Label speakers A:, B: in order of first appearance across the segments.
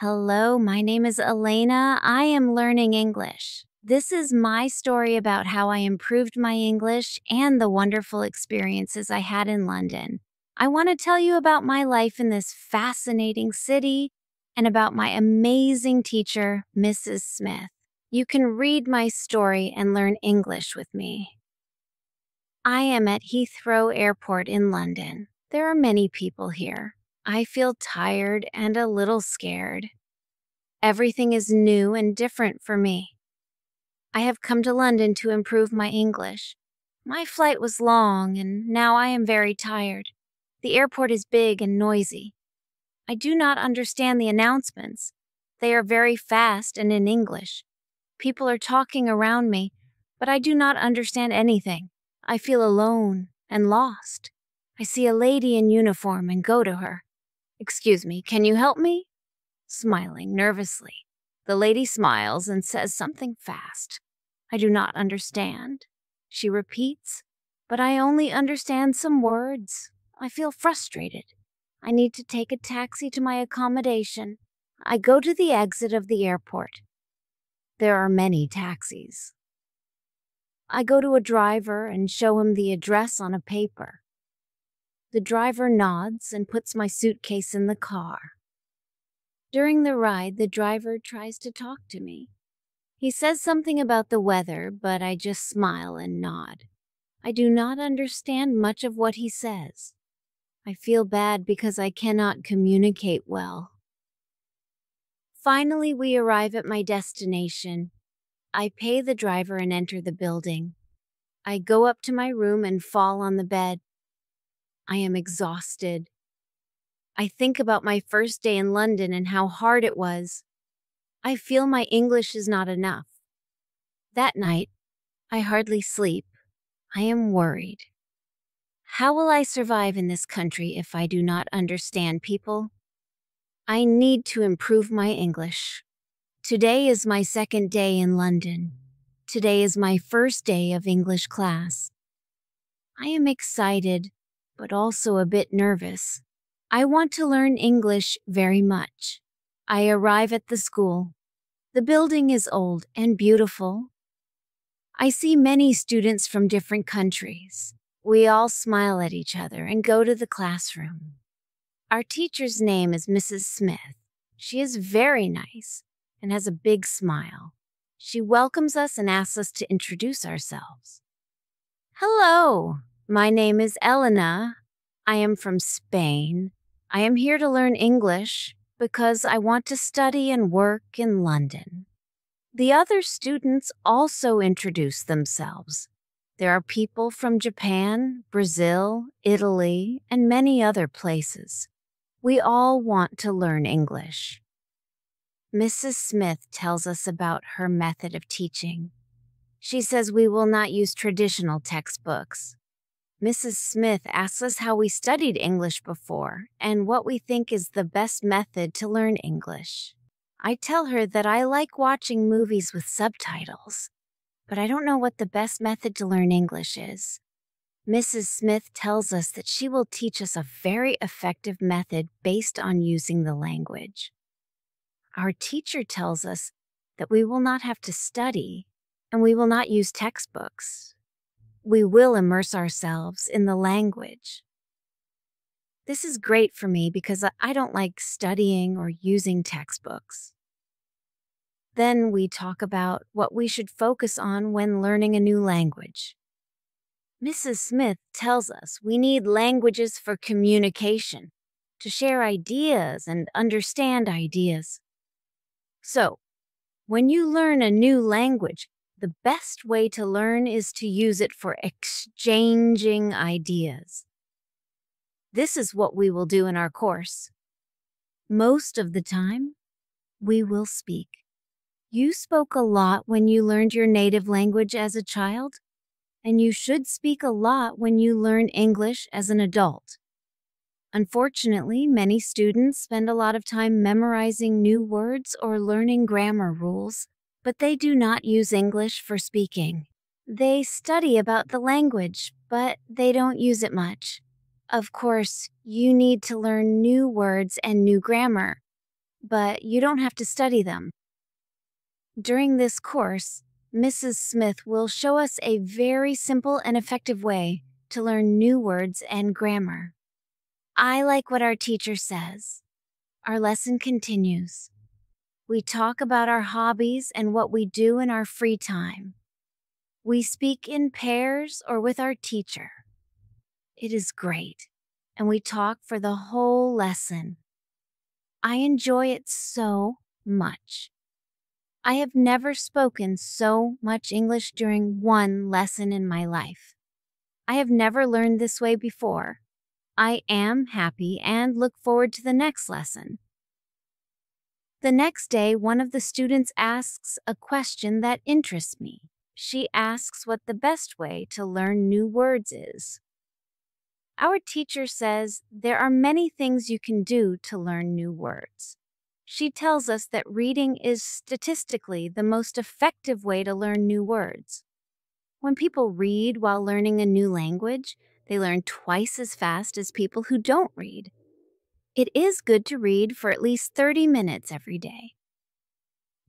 A: Hello, my name is Elena. I am learning English. This is my story about how I improved my English and the wonderful experiences I had in London. I want to tell you about my life in this fascinating city and about my amazing teacher, Mrs. Smith. You can read my story and learn English with me. I am at Heathrow Airport in London. There are many people here. I feel tired and a little scared. Everything is new and different for me. I have come to London to improve my English. My flight was long and now I am very tired. The airport is big and noisy. I do not understand the announcements. They are very fast and in English. People are talking around me, but I do not understand anything. I feel alone and lost. I see a lady in uniform and go to her. Excuse me, can you help me? Smiling nervously, the lady smiles and says something fast. I do not understand. She repeats, but I only understand some words. I feel frustrated. I need to take a taxi to my accommodation. I go to the exit of the airport. There are many taxis. I go to a driver and show him the address on a paper. The driver nods and puts my suitcase in the car. During the ride, the driver tries to talk to me. He says something about the weather, but I just smile and nod. I do not understand much of what he says. I feel bad because I cannot communicate well. Finally, we arrive at my destination. I pay the driver and enter the building. I go up to my room and fall on the bed. I am exhausted. I think about my first day in London and how hard it was. I feel my English is not enough. That night, I hardly sleep. I am worried. How will I survive in this country if I do not understand people? I need to improve my English. Today is my second day in London. Today is my first day of English class. I am excited but also a bit nervous. I want to learn English very much. I arrive at the school. The building is old and beautiful. I see many students from different countries. We all smile at each other and go to the classroom. Our teacher's name is Mrs. Smith. She is very nice and has a big smile. She welcomes us and asks us to introduce ourselves. Hello, my name is Elena. I am from Spain. I am here to learn English because I want to study and work in London. The other students also introduce themselves. There are people from Japan, Brazil, Italy, and many other places. We all want to learn English. Mrs. Smith tells us about her method of teaching. She says we will not use traditional textbooks. Mrs. Smith asks us how we studied English before and what we think is the best method to learn English. I tell her that I like watching movies with subtitles, but I don't know what the best method to learn English is. Mrs. Smith tells us that she will teach us a very effective method based on using the language. Our teacher tells us that we will not have to study and we will not use textbooks we will immerse ourselves in the language. This is great for me because I don't like studying or using textbooks. Then we talk about what we should focus on when learning a new language. Mrs. Smith tells us we need languages for communication, to share ideas and understand ideas. So, when you learn a new language, the best way to learn is to use it for exchanging ideas. This is what we will do in our course. Most of the time, we will speak. You spoke a lot when you learned your native language as a child, and you should speak a lot when you learn English as an adult. Unfortunately, many students spend a lot of time memorizing new words or learning grammar rules but they do not use English for speaking. They study about the language, but they don't use it much. Of course, you need to learn new words and new grammar. but you don't have to study them. During this course, Mrs. Smith will show us a very simple and effective way to learn new words and grammar. I like what our teacher says. Our lesson continues. We talk about our hobbies and what we do in our free time. We speak in pairs or with our teacher. It is great, and we talk for the whole lesson. I enjoy it so much. I have never spoken so much English during one lesson in my life. I have never learned this way before. I am happy and look forward to the next lesson. The next day, one of the students asks a question that interests me. She asks what the best way to learn new words is. Our teacher says there are many things you can do to learn new words. She tells us that reading is statistically the most effective way to learn new words. When people read while learning a new language, they learn twice as fast as people who don't read. It is good to read for at least 30 minutes every day.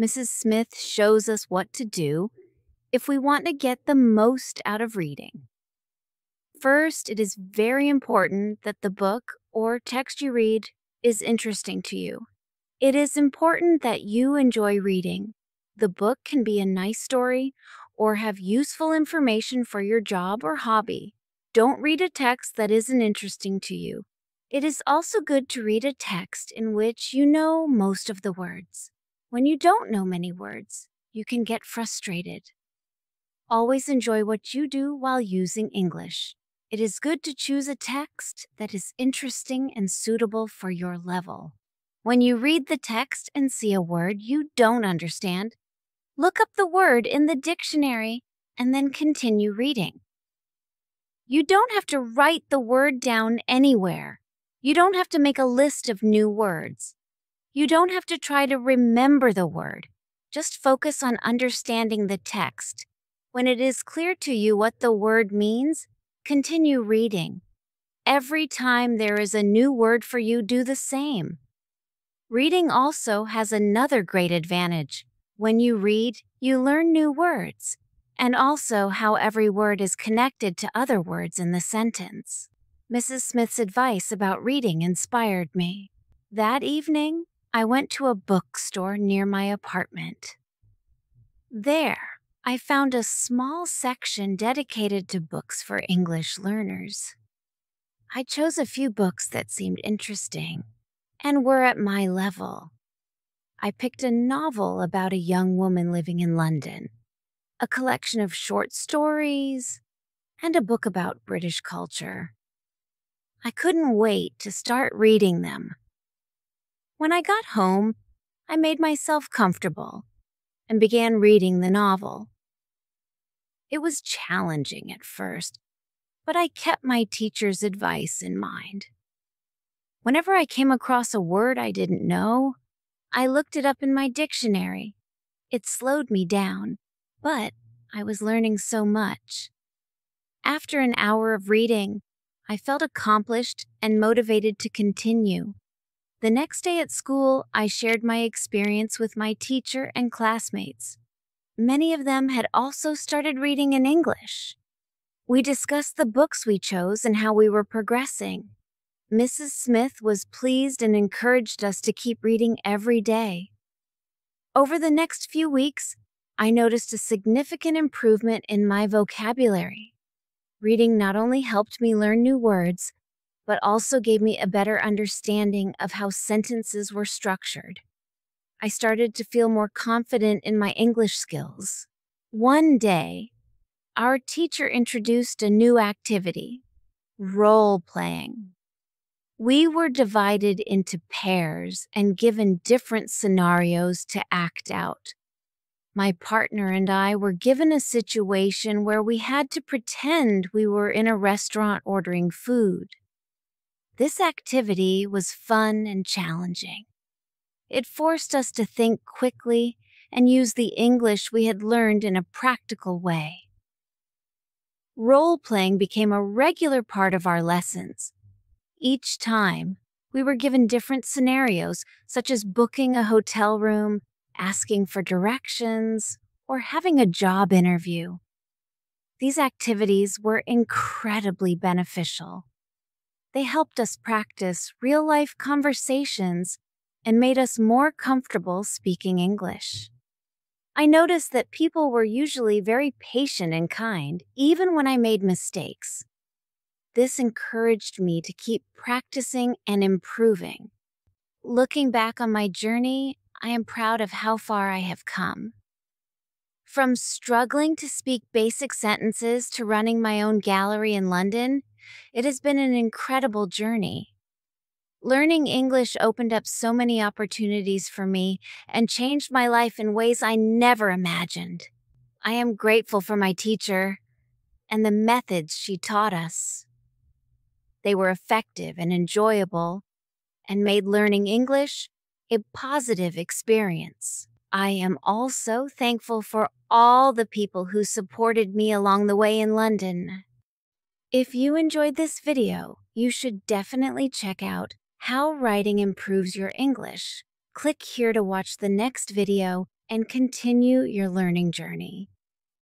A: Mrs. Smith shows us what to do if we want to get the most out of reading. First, it is very important that the book or text you read is interesting to you. It is important that you enjoy reading. The book can be a nice story or have useful information for your job or hobby. Don't read a text that isn't interesting to you. It is also good to read a text in which you know most of the words. When you don't know many words, you can get frustrated. Always enjoy what you do while using English. It is good to choose a text that is interesting and suitable for your level. When you read the text and see a word you don't understand, look up the word in the dictionary and then continue reading. You don't have to write the word down anywhere. You don't have to make a list of new words. You don't have to try to remember the word. Just focus on understanding the text. When it is clear to you what the word means, Continue reading. Every time there is a new word for you, do the same. Reading also has another great advantage. When you read, you learn new words, and also how every word is connected to other words in the sentence. Mrs. Smith's advice about reading inspired me. That evening, I went to a bookstore near my apartment. There, I found a small section dedicated to books for English learners. I chose a few books that seemed interesting and were at my level. I picked a novel about a young woman living in London, a collection of short stories, and a book about British culture. I couldn't wait to start reading them. When I got home, I made myself comfortable and began reading the novel. It was challenging at first, but I kept my teacher's advice in mind. Whenever I came across a word I didn't know, I looked it up in my dictionary. It slowed me down, but I was learning so much. After an hour of reading, I felt accomplished and motivated to continue. The next day at school, I shared my experience with my teacher and classmates. Many of them had also started reading in English. We discussed the books we chose and how we were progressing. Mrs. Smith was pleased and encouraged us to keep reading every day. Over the next few weeks, I noticed a significant improvement in my vocabulary. Reading not only helped me learn new words, but also gave me a better understanding of how sentences were structured. I started to feel more confident in my English skills. One day, our teacher introduced a new activity role playing. We were divided into pairs and given different scenarios to act out. My partner and I were given a situation where we had to pretend we were in a restaurant ordering food. This activity was fun and challenging. It forced us to think quickly and use the English we had learned in a practical way. Role playing became a regular part of our lessons. Each time, We were given different scenarios, such as booking a hotel room, asking for directions, or having a job interview. These activities were incredibly beneficial. They helped us practice real life conversations and made us more comfortable speaking English. I noticed that people were usually very patient and kind, even when I made mistakes. This encouraged me to keep practicing and improving. Looking back on my journey, I am proud of how far I have come. From struggling to speak basic sentences to running my own gallery in London, it has been an incredible journey. Learning English opened up so many opportunities for me and changed my life in ways I never imagined. I am grateful for my teacher and the methods she taught us. They were effective and enjoyable and made learning English a positive experience. I am also thankful for all the people who supported me along the way in London. If you enjoyed this video, you should definitely check out How Writing Improves Your English. Click here to watch the next video and continue your learning journey.